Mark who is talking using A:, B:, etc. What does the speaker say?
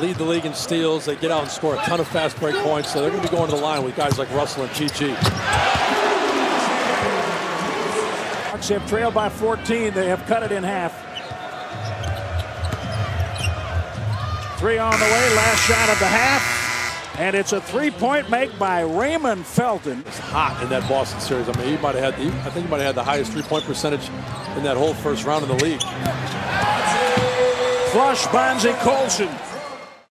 A: lead the league in steals. They get out and score a ton of fast break points. So they're going to be going to the line with guys like Russell and PG.
B: Bucks have trailed by 14. They have cut it in half. Three on the way. Last shot of the half. And it's a three-point make by Raymond Felton.
A: It's hot in that Boston series. I mean, he might have had, the, I think he might have had the highest three-point percentage in that whole first round of the league.
B: Flush Bonzie, Colson